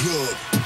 club.